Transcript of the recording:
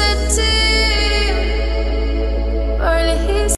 city